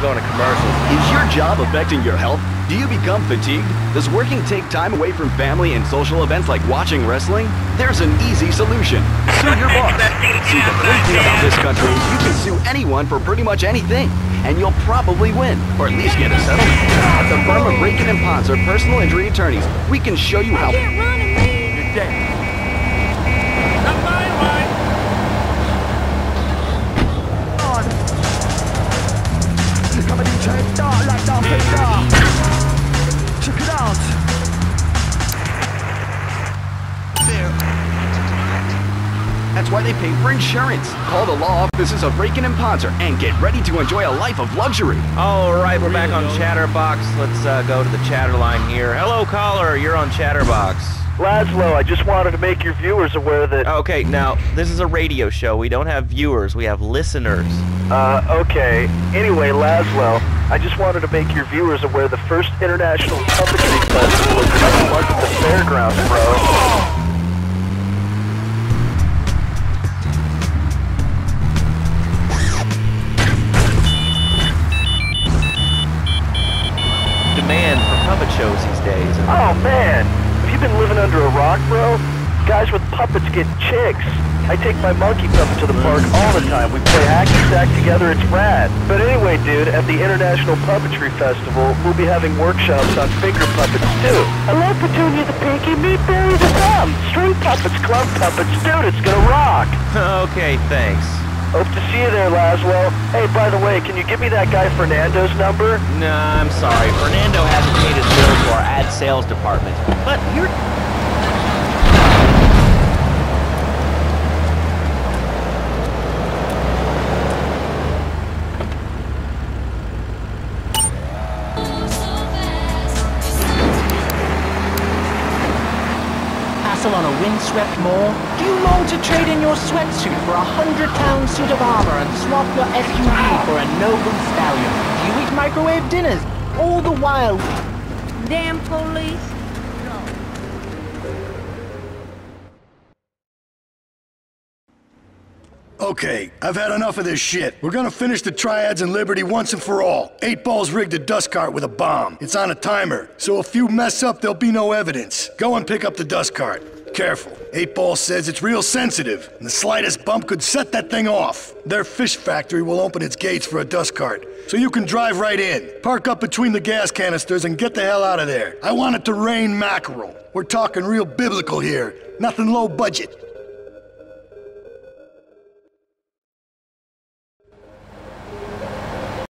going to commercials. Is your job affecting your health? Do you become fatigued? Does working take time away from family and social events like watching wrestling? There's an easy solution. Sue your boss. See, the great thing about this country is you can sue anyone for pretty much anything, and you'll probably win, or at least get a settlement. At the firm of Rakin and Ponzer Personal Injury Attorneys, we can show you how... That's why they pay for insurance. Call the law offices of Rakin and Ponzer and get ready to enjoy a life of luxury. All right, we're back on Chatterbox. Let's uh, go to the chatter line here. Hello, caller. You're on Chatterbox. Lazlow, I just wanted to make your viewers aware that. Okay, now this is a radio show. We don't have viewers. We have listeners. Uh, okay. Anyway, Lazlow, I just wanted to make your viewers aware the first International Puppetry Festival is next month at the fairgrounds, bro. Shows these days. Oh man, have you been living under a rock, bro? Guys with puppets get chicks. I take my monkey puppet to the park all the time. We play hacky sack together. It's rad. But anyway, dude, at the International Puppetry Festival, we'll be having workshops on finger puppets too. I love Petunia the Pinky, Meat Barry the Thumb, string puppets, glove puppets. Dude, it's gonna rock. Okay, thanks. Hope to see you there, Lazlow. Hey, by the way, can you give me that guy Fernando's number? Nah, I'm sorry. Fernando hasn't paid his bill to our ad sales department. But you're. Hassle on a windswept moor? Do you long to trade in your sweatsuit for a hundred-pound suit of armor and swap your SUV for a noble stallion? Do you eat microwave dinners? All the while... Damn police. Okay, I've had enough of this shit. We're gonna finish the triads in Liberty once and for all. Eight Ball's rigged a dust cart with a bomb. It's on a timer, so if you mess up, there'll be no evidence. Go and pick up the dust cart. Careful. Eight Ball says it's real sensitive, and the slightest bump could set that thing off. Their fish factory will open its gates for a dust cart, so you can drive right in. Park up between the gas canisters and get the hell out of there. I want it to rain mackerel. We're talking real biblical here, nothing low budget.